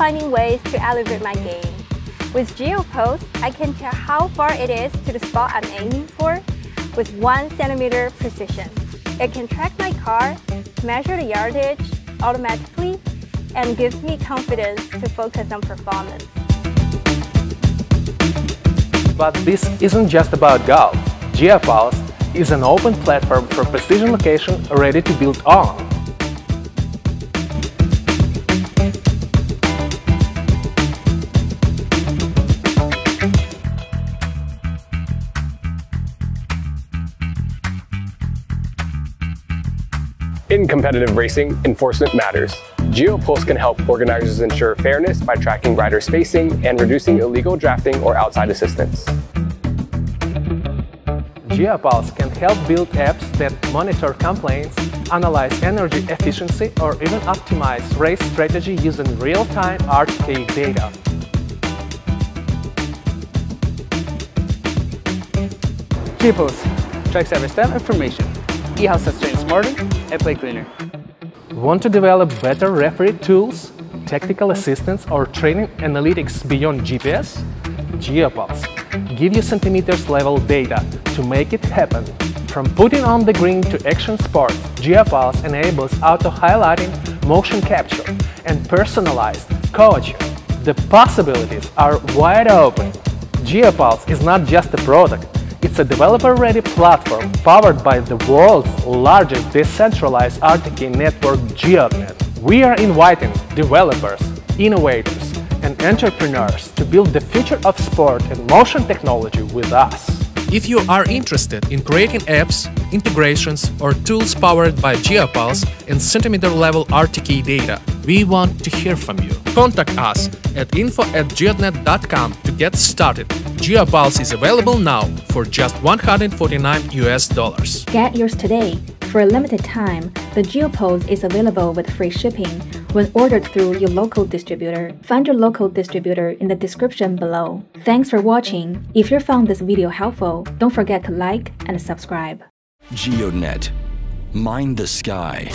finding ways to elevate my game. With GeoPulse, I can tell how far it is to the spot I'm aiming for with 1 centimeter precision. It can track my car, measure the yardage automatically, and gives me confidence to focus on performance. But this isn't just about golf. GeoPulse is an open platform for precision location ready to build on. In competitive racing, enforcement matters. GeoPulse can help organizers ensure fairness by tracking rider spacing and reducing illegal drafting or outside assistance. GeoPulse can help build apps that monitor complaints, analyze energy efficiency, or even optimize race strategy using real-time RTK data. GeoPulse tracks every step information. E-House has trained smarter and play cleaner. Want to develop better referee tools, technical assistance, or training analytics beyond GPS? GeoPulse give you centimeters level data to make it happen. From putting on the green to action sports, GeoPulse enables auto-highlighting, motion capture, and personalized coaching. The possibilities are wide open. GeoPulse is not just a product, it's a developer-ready platform powered by the world's largest decentralized RTK network, GEODNET. We are inviting developers, innovators, and entrepreneurs to build the future of sport and motion technology with us. If you are interested in creating apps, integrations, or tools powered by GeoPulse and centimeter-level RTK data, we want to hear from you. Contact us at info at geodnet.com get started. GeoPulse is available now for just 149 US dollars. Get yours today. For a limited time, the GeoPulse is available with free shipping when ordered through your local distributor. Find your local distributor in the description below. Thanks for watching. If you found this video helpful, don't forget to like and subscribe. GEODNET. Mind the sky.